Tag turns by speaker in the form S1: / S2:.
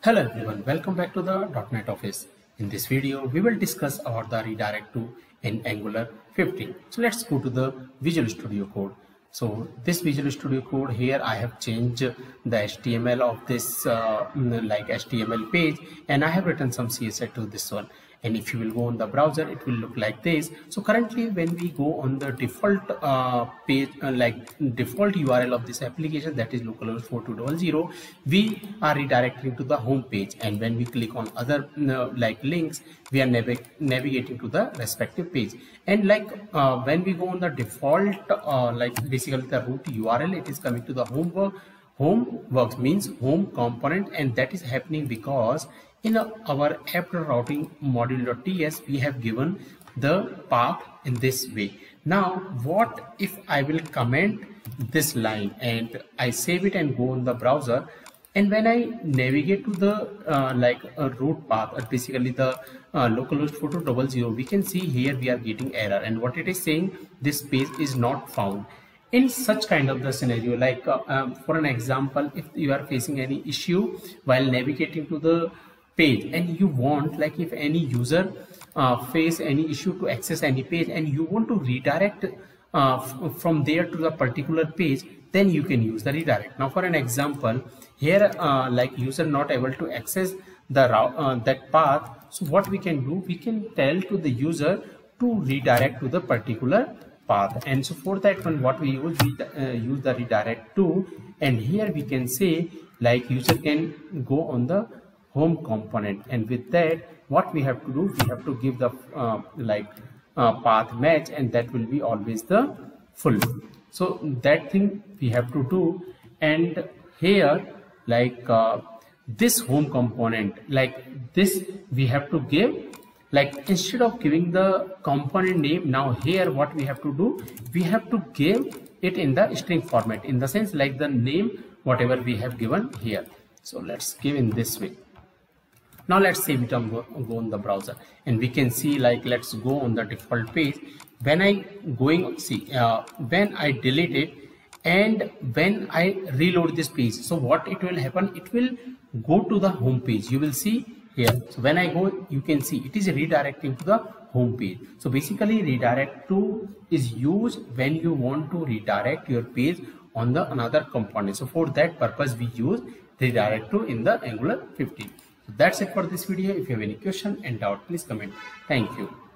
S1: Hello everyone, welcome back to the .NET Office. In this video, we will discuss about the redirect to in Angular 15. So let's go to the Visual Studio Code. So this Visual Studio Code here, I have changed the HTML of this uh, like HTML page and I have written some CSS to this one and if you will go on the browser it will look like this. So currently when we go on the default uh, page uh, like default url of this application that is localhost 4200 we are redirecting to the home page. And when we click on other uh, like links we are nav navigating to the respective page. And like uh, when we go on the default uh, like basically the root url it is coming to the home work home works means home component. And that is happening because in our app routing module.ts we have given the path in this way. Now what if i will comment this line and i save it and go on the browser? And when i navigate to the uh, like a root path or basically the uh, localhost 4200 we can see here we are getting error. And what it is saying this page is not found. In such kind of the scenario like uh, um, for an example if you are facing any issue while navigating to the page and you want like if any user uh, face any issue to access any page and you want to redirect uh, from there to the particular page then you can use the redirect. Now for an example here uh, like user not able to access the uh, that path so what we can do we can tell to the user to redirect to the particular path. And so for that one what we use we uh, use the redirect to and here we can say like user can go on the home component. And with that what we have to do we have to give the uh, like uh, path match and that will be always the full. So that thing we have to do. And here like uh, this home component like this we have to give like instead of giving the component name now here what we have to do we have to give it in the string format in the sense like the name whatever we have given here. So let's give in this way now let's say we go, go on the browser. And we can see like let's go on the default page. When i going see uh, when i delete it and when i reload this page so what it will happen? It will go to the home page. You will see here. So when i go you can see it is redirecting to the home page. So basically redirect to is used when you want to redirect your page on the another component. So for that purpose we use redirect to in the angular 15 that's it for this video. If you have any question and doubt please comment. Thank you